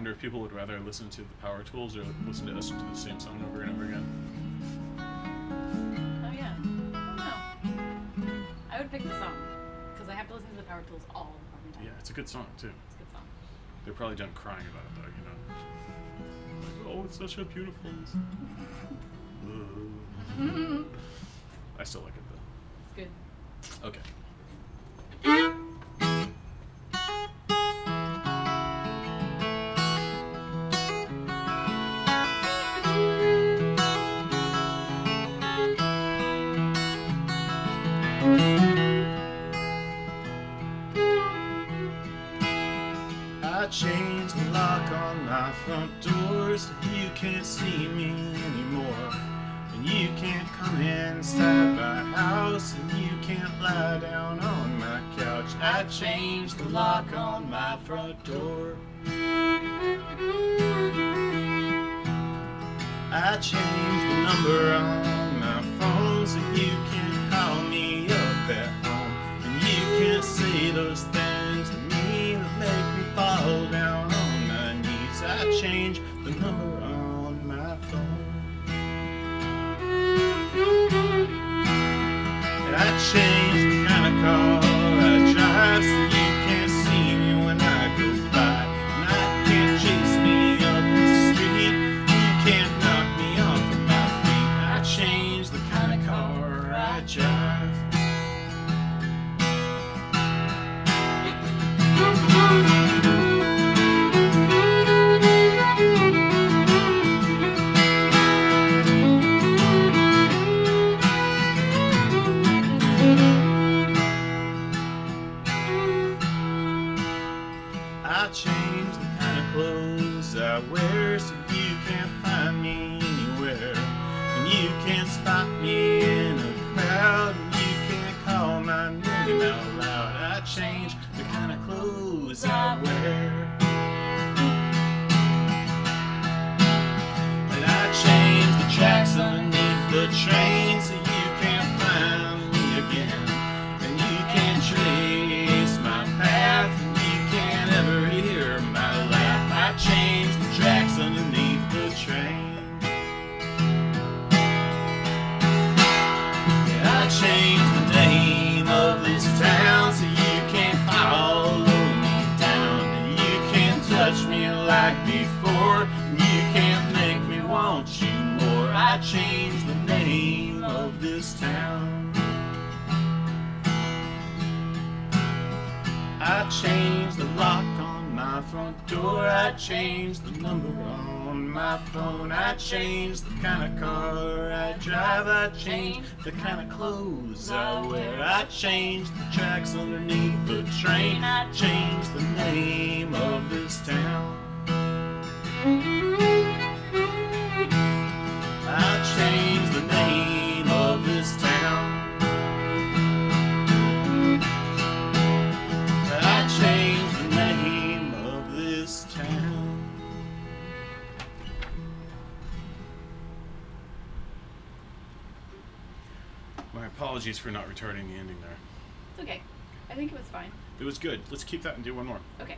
wonder if people would rather listen to the Power Tools or listen to us do the same song over and over again. Oh yeah. I don't know. I would pick the song because I have to listen to the Power Tools all the time. Yeah, it's a good song too. It's a good song. They're probably done crying about it though, you know. Like, oh, it's such a beautiful. I still like it though. It's good. Okay. Changed the lock on my front door so you can't see me anymore. And you can't come inside my house and you can't lie down on my couch. I changed the lock on my front door. I changed the number on my phone so you can't call me up at home. And you can't say those things changed the number on my phone. And I changed the kind of car I drive so you can't see me when I go by. And I can't chase me up the street. You can't knock me off of my feet. I changed the kind of car I drive. I change the kind of clothes I wear so you can't find me anywhere. And you can't spot me in a crowd. And you can't call my name out loud. I changed the kind of clothes I wear. And I changed the tracks underneath the train changed the name of this town. I changed the lock on my front door. I changed the number on my phone. I changed the kind of car I drive. I changed the kind of clothes I wear. I changed the tracks underneath the train. I changed the name of this town. My apologies for not retarding the ending there. It's okay. I think it was fine. It was good. Let's keep that and do one more. Okay.